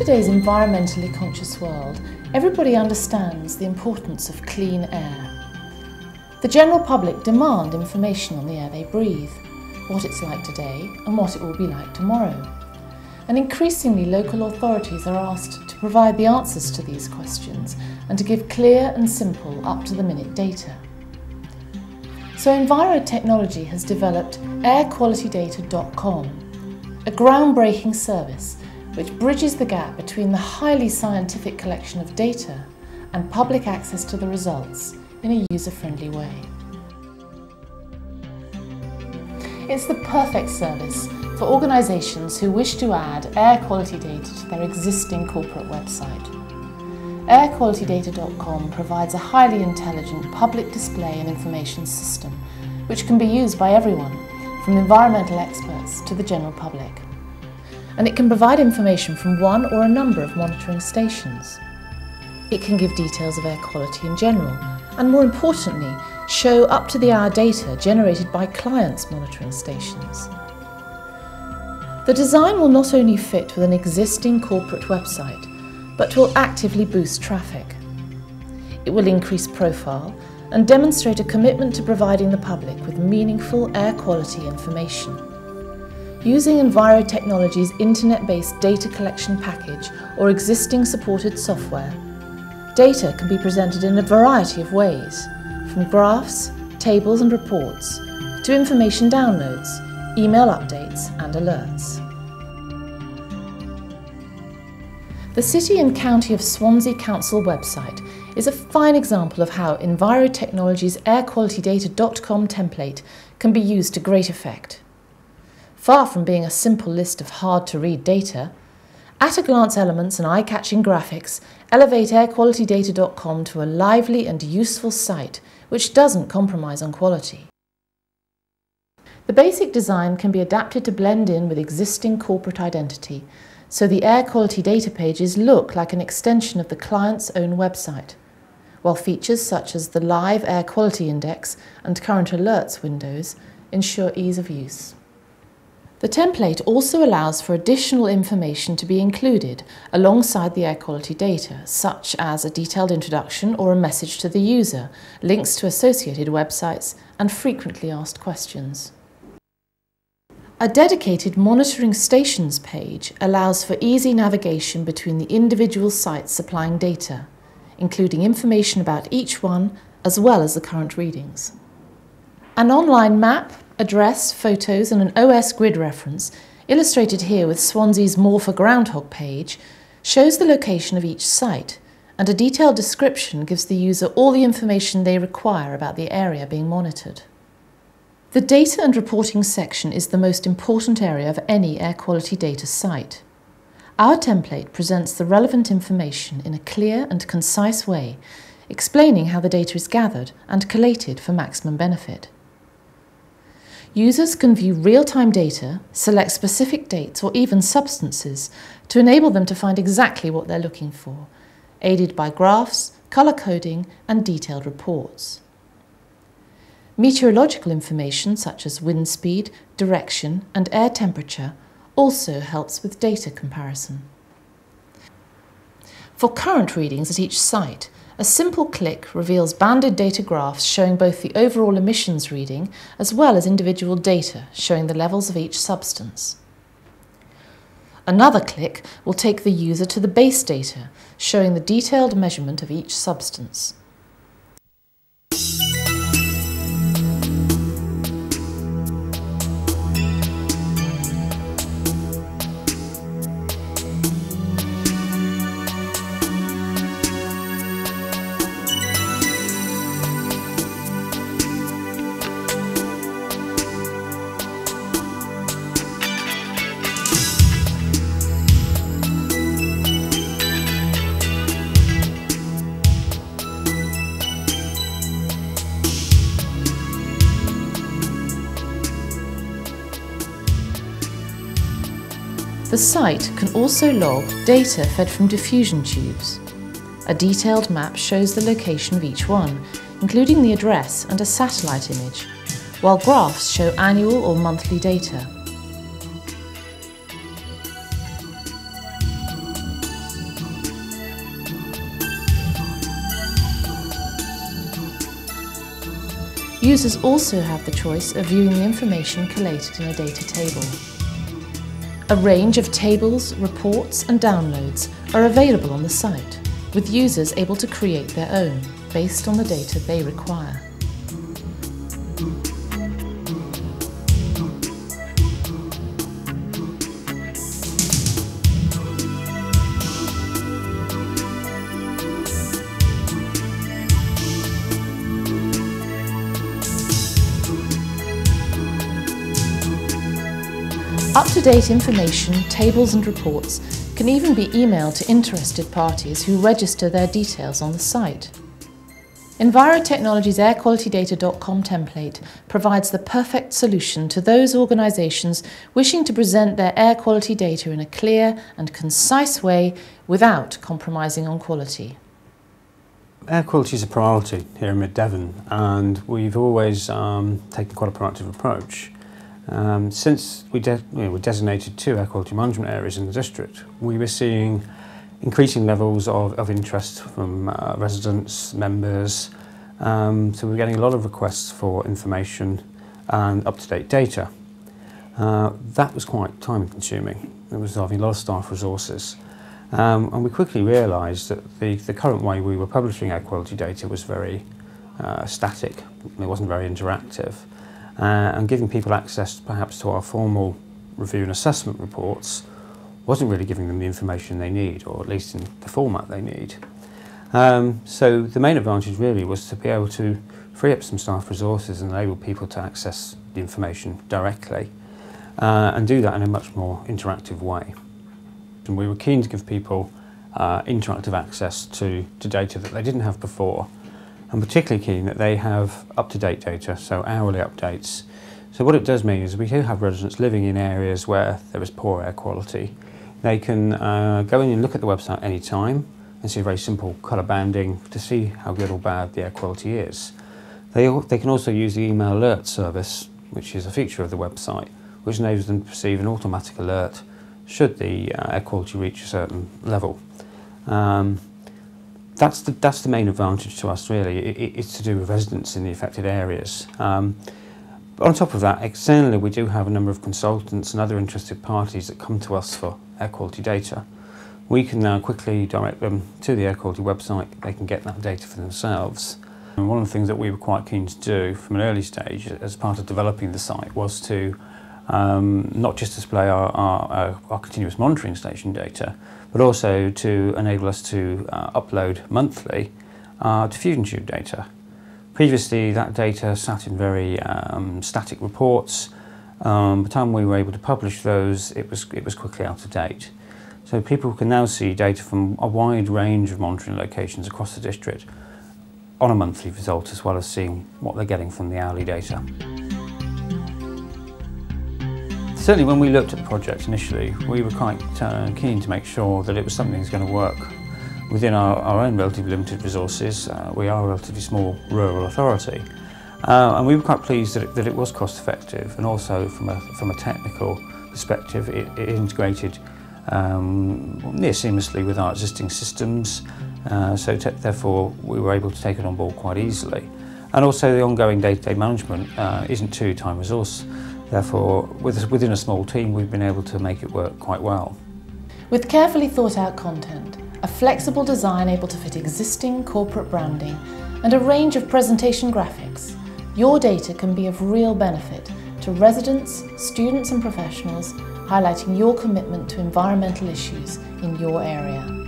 today's environmentally conscious world, everybody understands the importance of clean air. The general public demand information on the air they breathe, what it's like today and what it will be like tomorrow. And increasingly local authorities are asked to provide the answers to these questions and to give clear and simple up-to-the-minute data. So Enviro Technology has developed airqualitydata.com, a groundbreaking service which bridges the gap between the highly scientific collection of data and public access to the results in a user-friendly way. It's the perfect service for organisations who wish to add air quality data to their existing corporate website. AirQualityData.com provides a highly intelligent public display and information system which can be used by everyone, from environmental experts to the general public and it can provide information from one or a number of monitoring stations. It can give details of air quality in general, and more importantly, show up-to-the-hour data generated by clients' monitoring stations. The design will not only fit with an existing corporate website, but will actively boost traffic. It will increase profile and demonstrate a commitment to providing the public with meaningful air quality information. Using Enviro Technology's internet-based data collection package or existing supported software, data can be presented in a variety of ways, from graphs, tables and reports, to information downloads, email updates and alerts. The City and County of Swansea Council website is a fine example of how Enviro Technology's airqualitydata.com template can be used to great effect. Far from being a simple list of hard-to-read data, at-a-glance elements and eye-catching graphics elevate airqualitydata.com to a lively and useful site which doesn't compromise on quality. The basic design can be adapted to blend in with existing corporate identity, so the air quality data pages look like an extension of the client's own website, while features such as the live air quality index and current alerts windows ensure ease of use. The template also allows for additional information to be included alongside the air quality data, such as a detailed introduction or a message to the user, links to associated websites, and frequently asked questions. A dedicated monitoring stations page allows for easy navigation between the individual sites supplying data, including information about each one as well as the current readings. An online map address, photos and an OS grid reference, illustrated here with Swansea's Morfa Groundhog page, shows the location of each site, and a detailed description gives the user all the information they require about the area being monitored. The data and reporting section is the most important area of any air quality data site. Our template presents the relevant information in a clear and concise way, explaining how the data is gathered and collated for maximum benefit. Users can view real-time data, select specific dates or even substances to enable them to find exactly what they're looking for, aided by graphs, colour coding and detailed reports. Meteorological information such as wind speed, direction and air temperature also helps with data comparison. For current readings at each site, a simple click reveals banded data graphs showing both the overall emissions reading as well as individual data showing the levels of each substance. Another click will take the user to the base data, showing the detailed measurement of each substance. The site can also log data fed from diffusion tubes. A detailed map shows the location of each one, including the address and a satellite image, while graphs show annual or monthly data. Users also have the choice of viewing the information collated in a data table. A range of tables, reports and downloads are available on the site, with users able to create their own based on the data they require. Up-to-date information, tables and reports can even be emailed to interested parties who register their details on the site. Enviro Technology's airqualitydata.com template provides the perfect solution to those organisations wishing to present their air quality data in a clear and concise way without compromising on quality. Air quality is a priority here in Mid Devon and we've always um, taken quite a proactive approach. Um, since we, de you know, we designated two air quality management areas in the district, we were seeing increasing levels of, of interest from uh, residents, members, um, so we were getting a lot of requests for information and up-to-date data. Uh, that was quite time consuming. It was involving a lot of staff resources. Um, and we quickly realised that the, the current way we were publishing air quality data was very uh, static. It wasn't very interactive uh, and giving people access perhaps to our formal review and assessment reports wasn't really giving them the information they need, or at least in the format they need. Um, so the main advantage really was to be able to free up some staff resources and enable people to access the information directly uh, and do that in a much more interactive way. And we were keen to give people uh, interactive access to, to data that they didn't have before I'm particularly keen that they have up-to-date data, so hourly updates. So what it does mean is we do have residents living in areas where there is poor air quality. They can uh, go in and look at the website any time and see very simple colour banding to see how good or bad the air quality is. They, they can also use the email alert service, which is a feature of the website, which enables them to receive an automatic alert should the uh, air quality reach a certain level. Um, that's the, that's the main advantage to us really. It, it's to do with residents in the affected areas. Um, on top of that, externally we do have a number of consultants and other interested parties that come to us for air quality data. We can now quickly direct them to the air quality website, they can get that data for themselves. And one of the things that we were quite keen to do from an early stage as part of developing the site was to um, not just display our, our, our, continuous monitoring station data, but also to enable us to uh, upload monthly our diffusion tube data. Previously, that data sat in very um, static reports. Um, by the time we were able to publish those, it was, it was quickly out of date. So people can now see data from a wide range of monitoring locations across the district on a monthly result, as well as seeing what they're getting from the hourly data. Certainly when we looked at the project initially, we were quite uh, keen to make sure that it was something that's going to work within our, our own relatively limited resources. Uh, we are a relatively small rural authority. Uh, and we were quite pleased that it, that it was cost effective and also from a, from a technical perspective it, it integrated um, near seamlessly with our existing systems uh, so therefore we were able to take it on board quite easily and also the ongoing day-to-day -day management uh, isn't too time resource Therefore, within a small team, we've been able to make it work quite well. With carefully thought out content, a flexible design able to fit existing corporate branding, and a range of presentation graphics, your data can be of real benefit to residents, students and professionals, highlighting your commitment to environmental issues in your area.